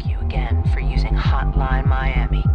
thank you again for using Hotline Miami.